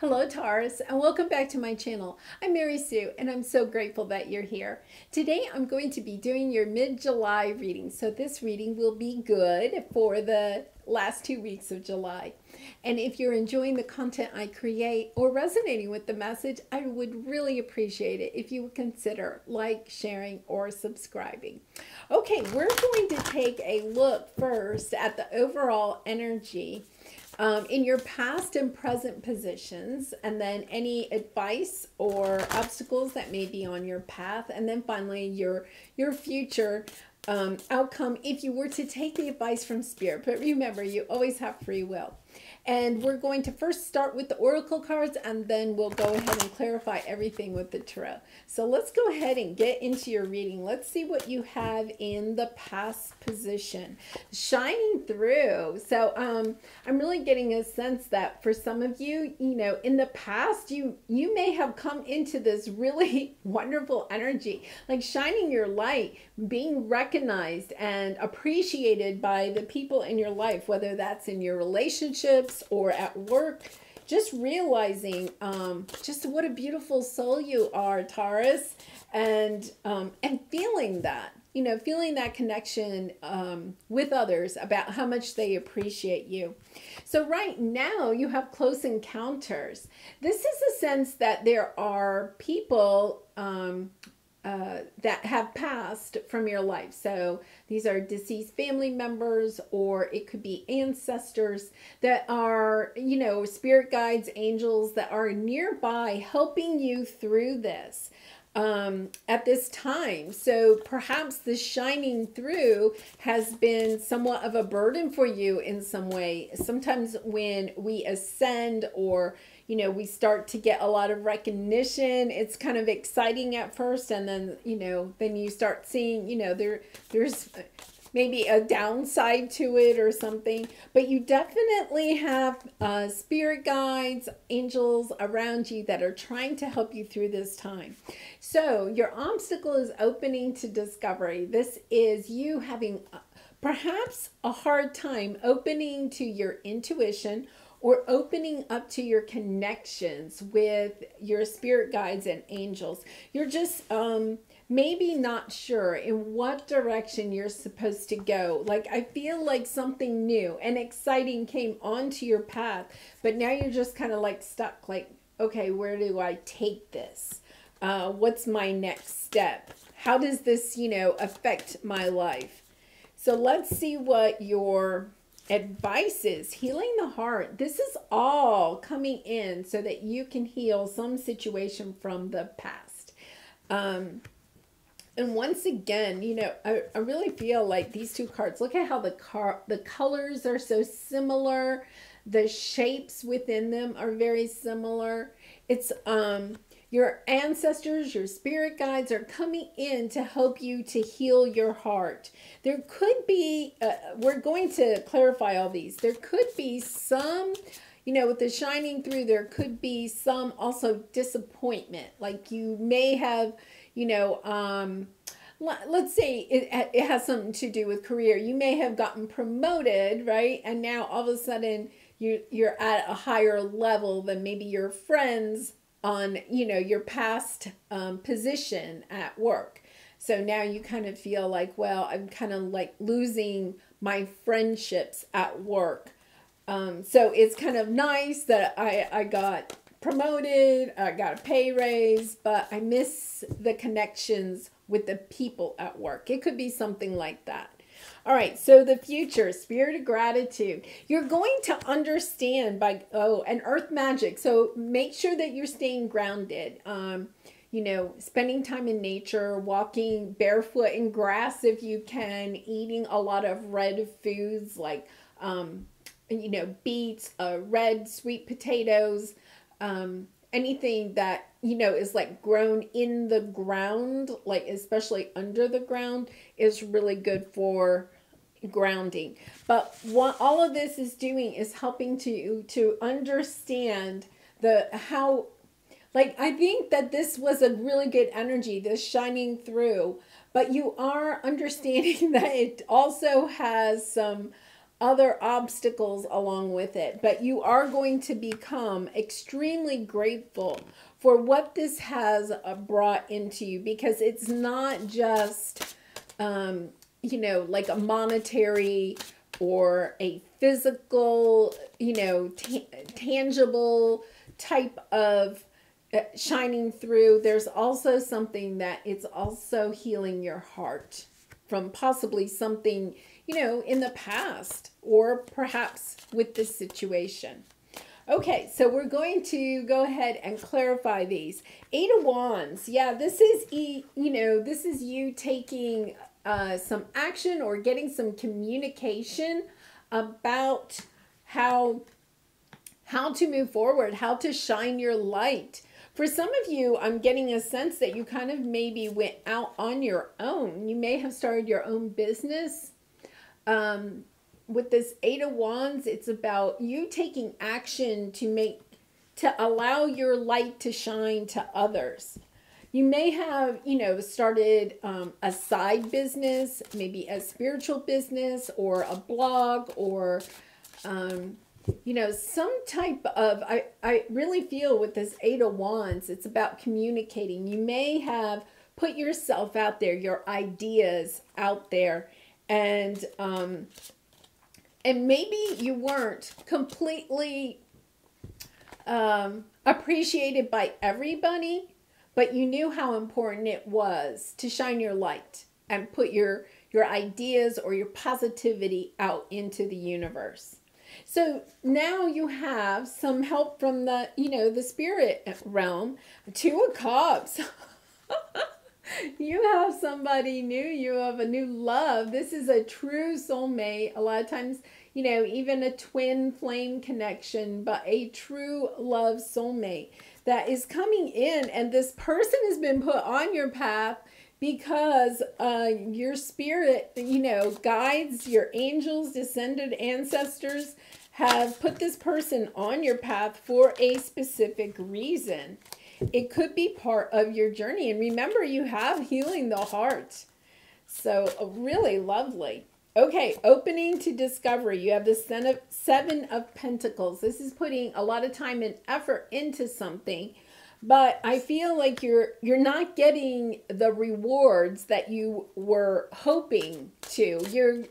Hello, Taurus, and welcome back to my channel. I'm Mary Sue, and I'm so grateful that you're here. Today, I'm going to be doing your mid-July reading. So this reading will be good for the last two weeks of July. And if you're enjoying the content I create or resonating with the message, I would really appreciate it if you would consider like, sharing, or subscribing. Okay, we're going to take a look first at the overall energy um, in your past and present positions, and then any advice or obstacles that may be on your path, and then finally your your future um, outcome if you were to take the advice from spirit. But remember, you always have free will. And we're going to first start with the oracle cards and then we'll go ahead and clarify everything with the tarot. So let's go ahead and get into your reading. Let's see what you have in the past position. Shining through. So um, I'm really getting a sense that for some of you, you know, in the past, you, you may have come into this really wonderful energy, like shining your light, being recognized and appreciated by the people in your life, whether that's in your relationship relationships or at work, just realizing um, just what a beautiful soul you are, Taurus, and um, and feeling that, you know, feeling that connection um, with others about how much they appreciate you. So right now you have close encounters. This is a sense that there are people um, uh, that have passed from your life. So these are deceased family members, or it could be ancestors that are, you know, spirit guides, angels that are nearby helping you through this um, at this time. So perhaps the shining through has been somewhat of a burden for you in some way. Sometimes when we ascend or you know, we start to get a lot of recognition. It's kind of exciting at first, and then you know, then you start seeing, you know, there there's maybe a downside to it or something. But you definitely have uh, spirit guides, angels around you that are trying to help you through this time. So your obstacle is opening to discovery. This is you having uh, perhaps a hard time opening to your intuition or opening up to your connections with your spirit guides and angels. You're just um, maybe not sure in what direction you're supposed to go. Like, I feel like something new and exciting came onto your path, but now you're just kind of like stuck. Like, okay, where do I take this? Uh, what's my next step? How does this, you know, affect my life? So let's see what your advices, healing the heart. This is all coming in so that you can heal some situation from the past. Um, and once again, you know, I, I really feel like these two cards, look at how the car the colors are so similar. The shapes within them are very similar. It's um your ancestors, your spirit guides are coming in to help you to heal your heart. There could be, uh, we're going to clarify all these. There could be some, you know, with the shining through, there could be some also disappointment. Like you may have, you know, um, let's say it, it has something to do with career. You may have gotten promoted, right? And now all of a sudden you, you're at a higher level than maybe your friends on you know your past um, position at work. So now you kind of feel like well i'm kind of like losing my friendships at work. Um, so it's kind of nice that i i got promoted i got a pay raise but i miss the connections with the people at work. It could be something like that all right, so the future, spirit of gratitude. You're going to understand by, oh, and earth magic. So make sure that you're staying grounded. Um, you know, spending time in nature, walking barefoot in grass if you can, eating a lot of red foods like, um, you know, beets, uh, red sweet potatoes, um, anything that you know is like grown in the ground like especially under the ground is really good for grounding. But what all of this is doing is helping to to understand the how like i think that this was a really good energy this shining through but you are understanding that it also has some other obstacles along with it, but you are going to become extremely grateful for what this has uh, brought into you because it's not just, um, you know, like a monetary or a physical, you know, tangible type of uh, shining through. There's also something that it's also healing your heart from possibly something, you know, in the past or perhaps with this situation. Okay, so we're going to go ahead and clarify these. Eight of Wands. Yeah, this is, e you know, this is you taking uh, some action or getting some communication about how how to move forward, how to shine your light. For some of you, I'm getting a sense that you kind of maybe went out on your own. You may have started your own business. Um, with this Eight of Wands, it's about you taking action to make, to allow your light to shine to others. You may have, you know, started um, a side business, maybe a spiritual business or a blog or, um, you know, some type of, I, I really feel with this Eight of Wands, it's about communicating. You may have put yourself out there, your ideas out there, and um, and maybe you weren't completely um, appreciated by everybody, but you knew how important it was to shine your light and put your your ideas or your positivity out into the universe. So now you have some help from the, you know, the spirit realm. Two of Cups. you have somebody new, you have a new love. This is a true soulmate. A lot of times, you know, even a twin flame connection, but a true love soulmate that is coming in, and this person has been put on your path because uh, your spirit, you know, guides, your angels, descended ancestors have put this person on your path for a specific reason. It could be part of your journey. And remember, you have healing the heart. So, uh, really lovely. Okay, opening to discovery. You have the seven of pentacles. This is putting a lot of time and effort into something, but I feel like you're you're not getting the rewards that you were hoping to. You're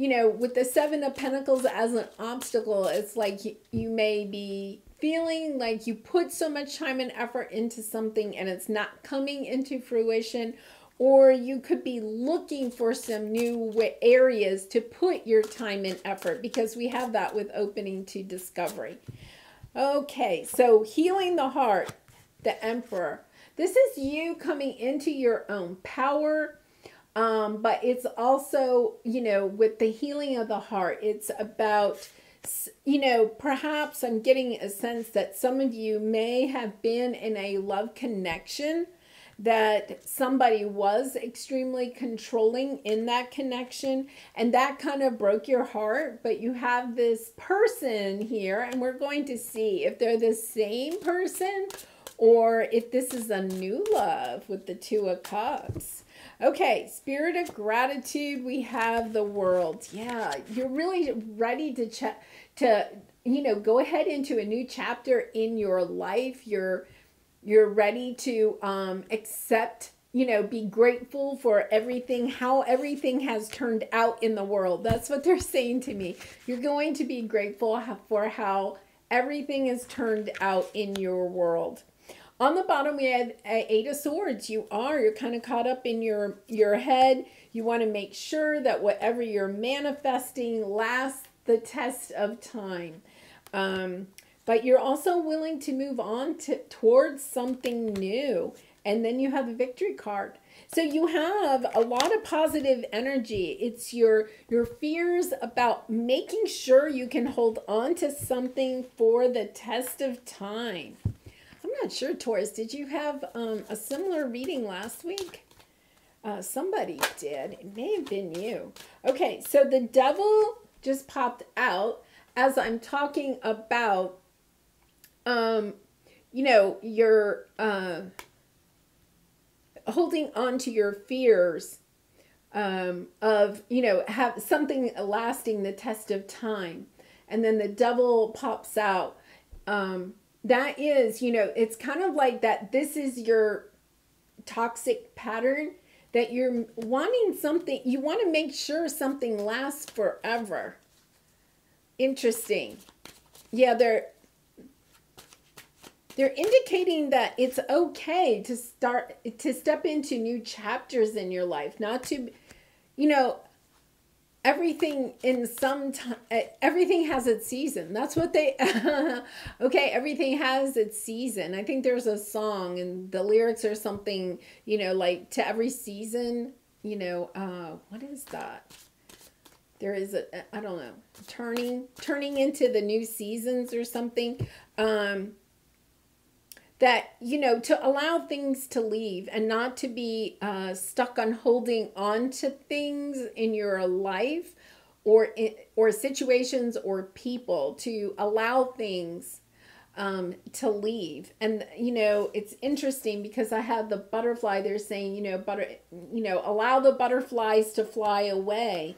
you know, with the seven of pentacles as an obstacle, it's like you may be feeling like you put so much time and effort into something and it's not coming into fruition or you could be looking for some new areas to put your time and effort because we have that with opening to discovery. Okay, so healing the heart, the emperor. This is you coming into your own power, um, but it's also, you know, with the healing of the heart, it's about you know, perhaps I'm getting a sense that some of you may have been in a love connection that somebody was extremely controlling in that connection and that kind of broke your heart but you have this person here and we're going to see if they're the same person or if this is a new love with the two of cups Okay, spirit of gratitude, we have the world. Yeah, you're really ready to check to you know, go ahead into a new chapter in your life. You're you're ready to um accept you know, be grateful for everything, how everything has turned out in the world. That's what they're saying to me. You're going to be grateful for how everything has turned out in your world. On the bottom, we had Eight of Swords. You are, you're kind of caught up in your, your head. You want to make sure that whatever you're manifesting lasts the test of time. Um, but you're also willing to move on to, towards something new. And then you have the victory card. So you have a lot of positive energy. It's your your fears about making sure you can hold on to something for the test of time. Not sure, Taurus. Did you have um, a similar reading last week? Uh, somebody did. It may have been you. Okay, so the devil just popped out as I'm talking about, um, you know, your uh, holding on to your fears um, of you know have something lasting the test of time and then the devil pops out um, that is you know it's kind of like that this is your toxic pattern that you're wanting something you want to make sure something lasts forever. Interesting. Yeah they're they're indicating that it's okay to start to step into new chapters in your life not to you know everything in some time everything has its season. That's what they okay everything has its season. I think there's a song and the lyrics are something you know like to every season you know uh what is that? There is a i don't know turning turning into the new seasons or something. Um that you know to allow things to leave and not to be uh, stuck on holding on to things in your life or or situations or people to allow things um, to leave. And you know it's interesting because i have the butterfly they're saying you know butter you know allow the butterflies to fly away.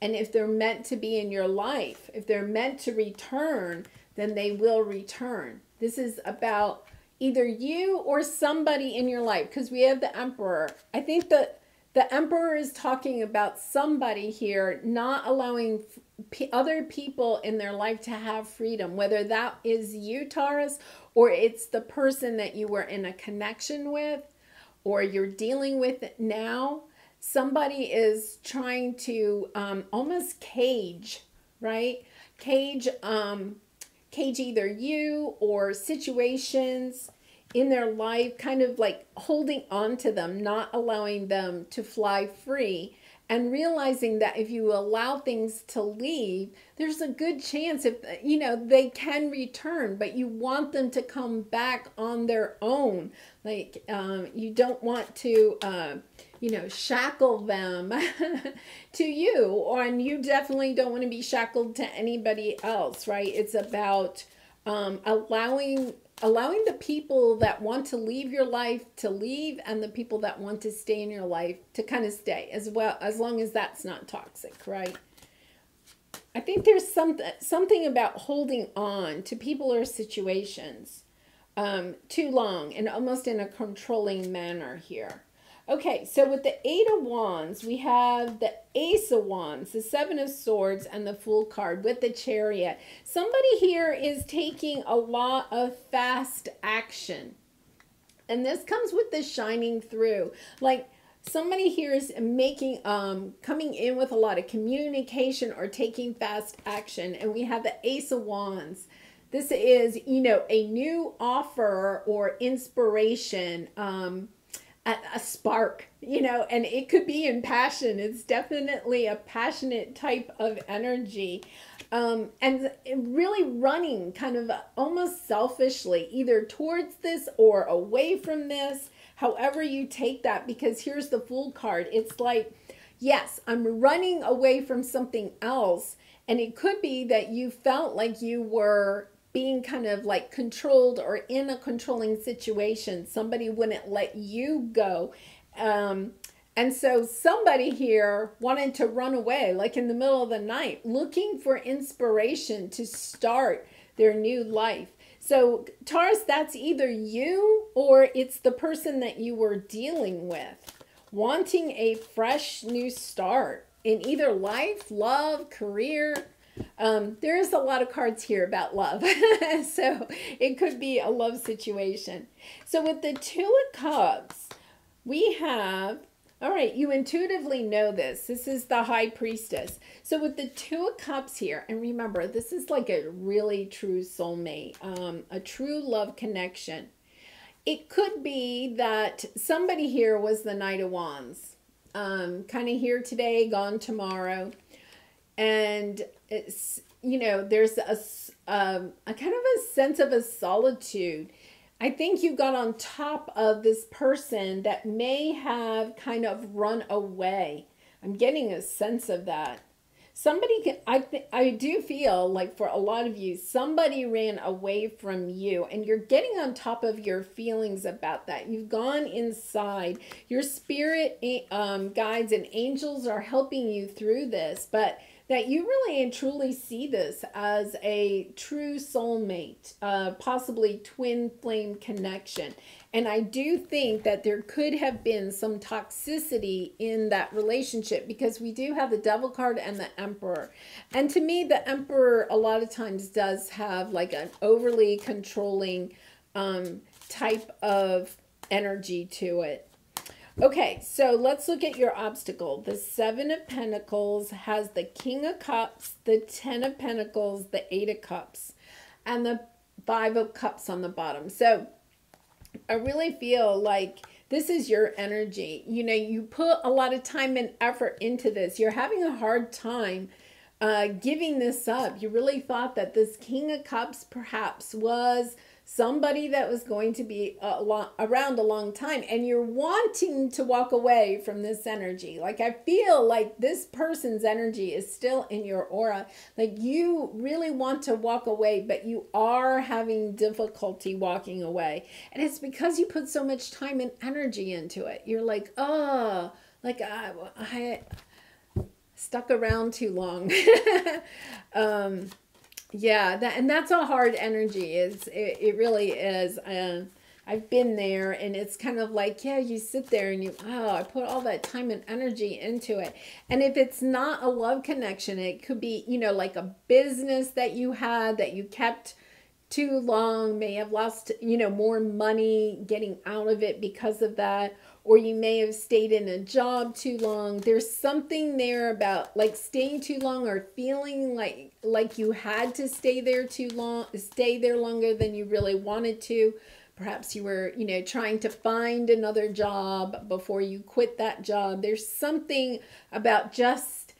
And if they're meant to be in your life if they're meant to return then they will return. This is about either you or somebody in your life because we have the emperor. I think that the emperor is talking about somebody here not allowing other people in their life to have freedom whether that is you taurus or it's the person that you were in a connection with or you're dealing with now. Somebody is trying to um, almost cage right? Cage um, cage either you or situations in their life, kind of like holding on to them, not allowing them to fly free, and realizing that if you allow things to leave, there's a good chance if you know they can return, but you want them to come back on their own. Like um, you don't want to. Uh, you know, shackle them to you, and you definitely don't want to be shackled to anybody else, right? It's about um, allowing allowing the people that want to leave your life to leave and the people that want to stay in your life to kind of stay as well as long as that's not toxic right? I think there's some, something about holding on to people or situations um, too long and almost in a controlling manner here Okay, so with the Eight of Wands, we have the Ace of Wands, the Seven of Swords, and the Fool card with the Chariot. Somebody here is taking a lot of fast action. And this comes with the shining through. Like somebody here is making, um, coming in with a lot of communication or taking fast action. And we have the Ace of Wands. This is, you know, a new offer or inspiration. Um, a, a spark, you know, and it could be in passion. It's definitely a passionate type of energy. Um, and really running kind of almost selfishly, either towards this or away from this, however you take that, because here's the Fool card. It's like, yes, I'm running away from something else. And it could be that you felt like you were being kind of like controlled or in a controlling situation. Somebody wouldn't let you go. Um, and so somebody here wanted to run away, like in the middle of the night, looking for inspiration to start their new life. So, Taurus, that's either you or it's the person that you were dealing with, wanting a fresh new start in either life, love, career, um, there is a lot of cards here about love. so it could be a love situation. So with the Two of Cups, we have, all right, you intuitively know this. This is the High Priestess. So with the Two of Cups here, and remember, this is like a really true soulmate, um, a true love connection. It could be that somebody here was the Knight of Wands. Um, kind of here today, gone tomorrow and it's you know there's a, um, a kind of a sense of a solitude. I think you got on top of this person that may have kind of run away. I'm getting a sense of that. Somebody can i th- i do feel like for a lot of you somebody ran away from you and you're getting on top of your feelings about that. You've gone inside. Your spirit um, guides and angels are helping you through this but that you really and truly see this as a true soulmate, uh, possibly twin flame connection. And I do think that there could have been some toxicity in that relationship because we do have the devil card and the emperor. And to me, the emperor a lot of times does have like an overly controlling um, type of energy to it. Okay, so let's look at your obstacle. The Seven of Pentacles has the King of Cups, the Ten of Pentacles, the Eight of Cups, and the Five of Cups on the bottom. So I really feel like this is your energy. You know, you put a lot of time and effort into this. You're having a hard time uh, giving this up. You really thought that this King of Cups perhaps was somebody that was going to be a long, around a long time and you're wanting to walk away from this energy. Like i feel like this person's energy is still in your aura. Like you really want to walk away but you are having difficulty walking away. And it's because you put so much time and energy into it. You're like oh like i, I stuck around too long. Um yeah, that and that's a hard energy. Is it, it really is. Uh, I've been there and it's kind of like, yeah, you sit there and you, oh, I put all that time and energy into it. And if it's not a love connection, it could be, you know, like a business that you had that you kept too long, may have lost, you know, more money getting out of it because of that or you may have stayed in a job too long. There's something there about like staying too long or feeling like like you had to stay there too long, stay there longer than you really wanted to. Perhaps you were, you know, trying to find another job before you quit that job. There's something about just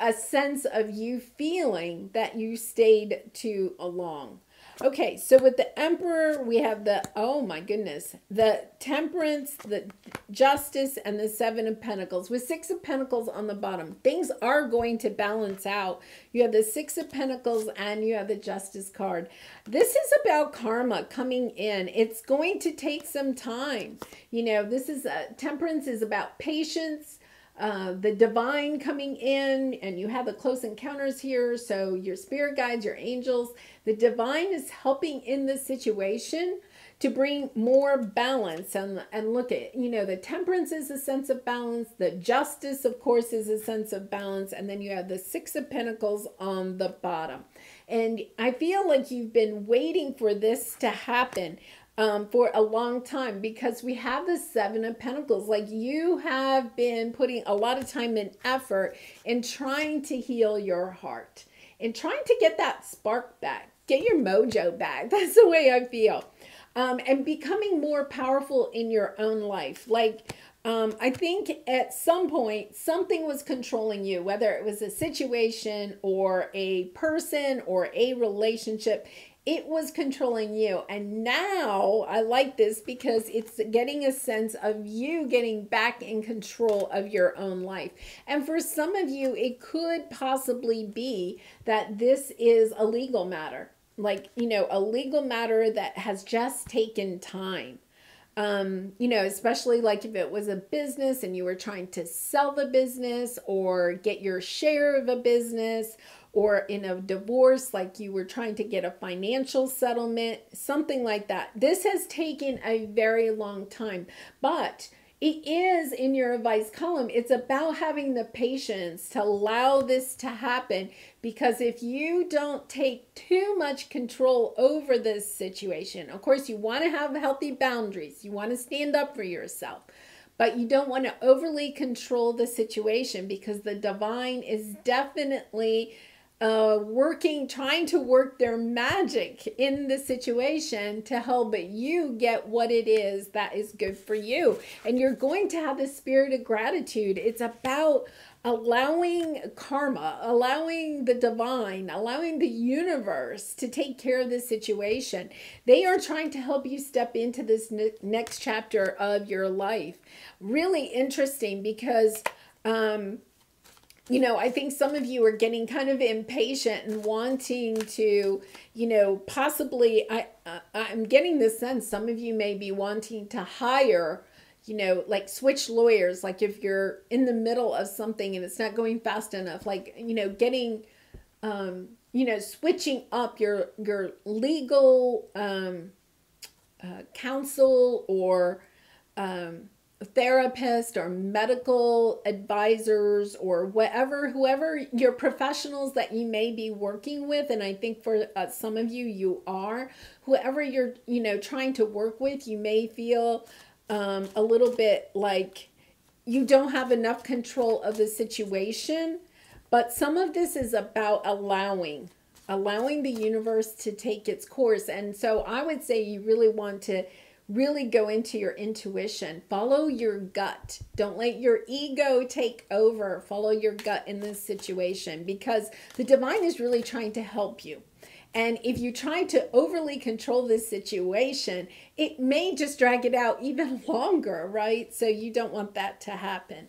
a sense of you feeling that you stayed too uh, long. Okay, so with the Emperor, we have the, oh my goodness, the Temperance, the Justice, and the Seven of Pentacles. With Six of Pentacles on the bottom, things are going to balance out. You have the Six of Pentacles and you have the Justice card. This is about karma coming in. It's going to take some time. You know, this is, a, Temperance is about patience, uh, the divine coming in, and you have the close encounters here. So your spirit guides, your angels, the divine is helping in this situation to bring more balance. And and look at you know the temperance is a sense of balance. The justice of course is a sense of balance. And then you have the six of pentacles on the bottom. And i feel like you've been waiting for this to happen um, for a long time because we have the Seven of Pentacles. Like you have been putting a lot of time and effort in trying to heal your heart and trying to get that spark back, get your mojo back. That's the way I feel. Um, and becoming more powerful in your own life. Like, um, I think at some point something was controlling you, whether it was a situation or a person or a relationship it was controlling you. And now I like this because it's getting a sense of you getting back in control of your own life. And for some of you, it could possibly be that this is a legal matter, like, you know, a legal matter that has just taken time. Um, you know, especially like if it was a business and you were trying to sell the business or get your share of a business or in a divorce, like you were trying to get a financial settlement, something like that. This has taken a very long time, but it is in your advice column. It's about having the patience to allow this to happen because if you don't take too much control over this situation, of course, you want to have healthy boundaries, you want to stand up for yourself but you don't want to overly control the situation because the divine is definitely uh, working, trying to work their magic in the situation to help but you get what it is that is good for you. And you're going to have the spirit of gratitude. It's about allowing karma, allowing the divine, allowing the universe to take care of the situation. They are trying to help you step into this ne next chapter of your life. Really interesting because um, you know, I think some of you are getting kind of impatient and wanting to, you know, possibly I uh, I'm getting the sense some of you may be wanting to hire, you know, like switch lawyers like if you're in the middle of something and it's not going fast enough, like, you know, getting um, you know, switching up your your legal um uh, counsel or um therapist or medical advisors or whatever whoever your professionals that you may be working with and i think for uh, some of you you are whoever you're you know trying to work with you may feel um, a little bit like you don't have enough control of the situation but some of this is about allowing allowing the universe to take its course. And so i would say you really want to really go into your intuition. Follow your gut. Don't let your ego take over. Follow your gut in this situation because the divine is really trying to help you. And if you try to overly control this situation, it may just drag it out even longer, right? So you don't want that to happen.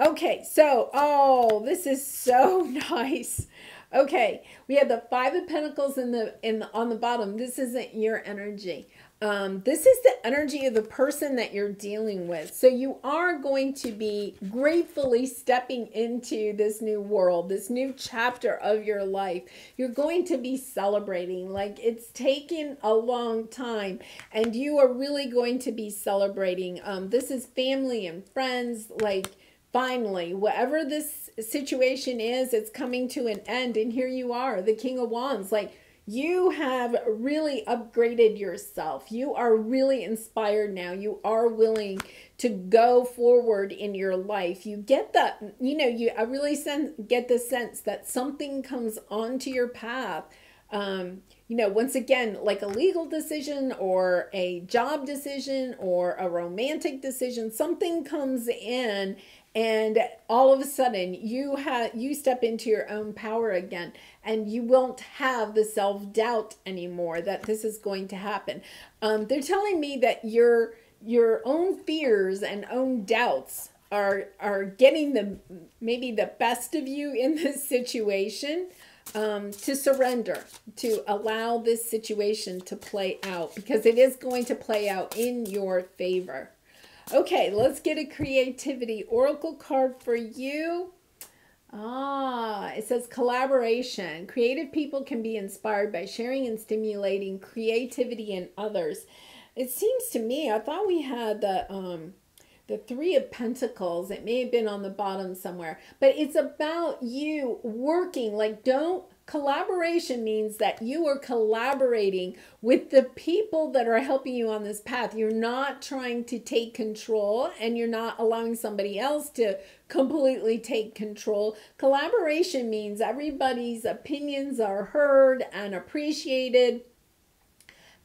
Okay, so, oh, this is so nice. Okay, we have the five of pentacles in the in the, on the bottom. This isn't your energy. Um, this is the energy of the person that you're dealing with. So you are going to be gratefully stepping into this new world, this new chapter of your life. You're going to be celebrating like it's taken a long time and you are really going to be celebrating. Um, this is family and friends like finally, whatever this situation is, it's coming to an end. And here you are, the King of Wands. Like you have really upgraded yourself. You are really inspired now. You are willing to go forward in your life. You get that, you know, you I really sense, get the sense that something comes onto your path. Um, you know, once again, like a legal decision or a job decision or a romantic decision, something comes in and all of a sudden you have you step into your own power again and you won't have the self-doubt anymore that this is going to happen. Um, they're telling me that your your own fears and own doubts are are getting the maybe the best of you in this situation um, to surrender to allow this situation to play out because it is going to play out in your favor Okay, let's get a creativity oracle card for you. Ah, it says collaboration. Creative people can be inspired by sharing and stimulating creativity in others. It seems to me, I thought we had the um the 3 of pentacles. It may have been on the bottom somewhere, but it's about you working like don't Collaboration means that you are collaborating with the people that are helping you on this path. You're not trying to take control and you're not allowing somebody else to completely take control. Collaboration means everybody's opinions are heard and appreciated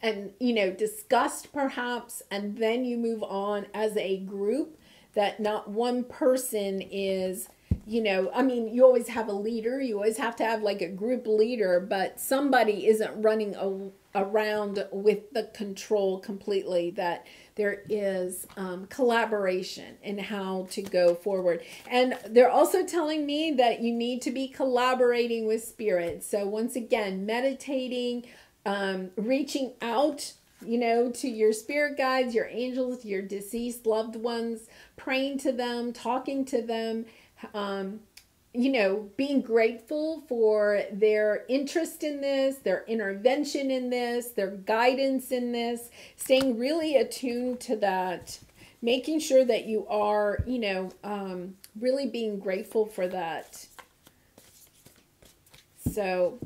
and you know discussed perhaps and then you move on as a group that not one person is you know, I mean, you always have a leader, you always have to have like a group leader, but somebody isn't running a, around with the control completely, that there is um, collaboration in how to go forward. And they're also telling me that you need to be collaborating with spirit. So, once again, meditating, um, reaching out you know, to your spirit guides, your angels, your deceased loved ones, praying to them, talking to them, um, you know, being grateful for their interest in this, their intervention in this, their guidance in this, staying really attuned to that, making sure that you are, you know, um, really being grateful for that. So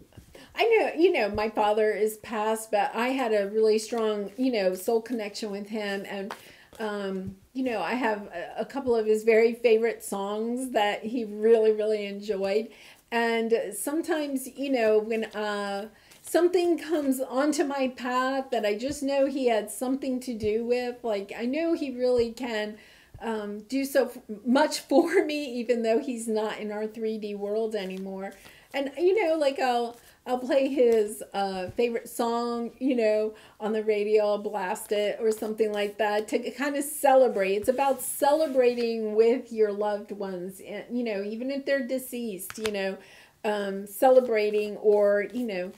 I know, you know, my father is passed, but I had a really strong, you know, soul connection with him. And um, you know, I have a, couple of his very favorite songs that he really, really enjoyed. And sometimes, you know, when uh, something comes onto my path that I just know he had something to do with, like I know he really can um, do so much for me, even though he's not in our 3D world anymore. And, you know, like I'll, I'll play his uh, favorite song, you know, on the radio, I'll blast it or something like that to kind of celebrate. It's about celebrating with your loved ones, and, you know, even if they're deceased, you know, um, celebrating or, you know,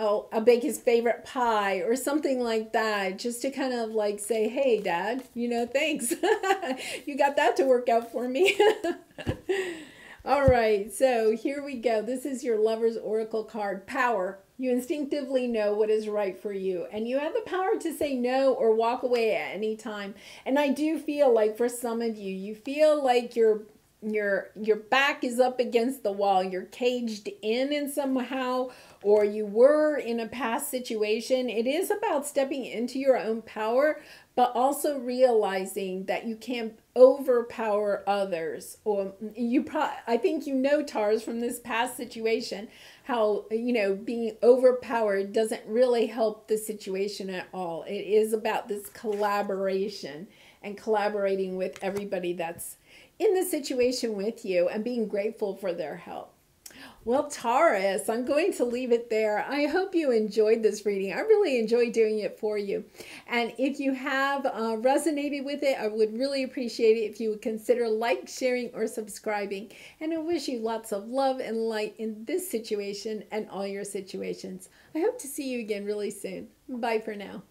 I'll, I'll bake his favorite pie or something like that just to kind of like say, hey, dad, you know, thanks. you got that to work out for me. All right, so here we go. This is your lover's oracle card, power. You instinctively know what is right for you, and you have the power to say no or walk away at any time. And I do feel like for some of you, you feel like you're your your back is up against the wall you're caged in and somehow or you were in a past situation it is about stepping into your own power but also realizing that you can't overpower others or you pro I think you know Taurus from this past situation how you know being overpowered doesn't really help the situation at all it is about this collaboration and collaborating with everybody that's in the situation with you and being grateful for their help. Well, Taurus, I'm going to leave it there. I hope you enjoyed this reading. I really enjoyed doing it for you. And if you have uh, resonated with it, I would really appreciate it if you would consider like, sharing, or subscribing. And I wish you lots of love and light in this situation and all your situations. I hope to see you again really soon. Bye for now.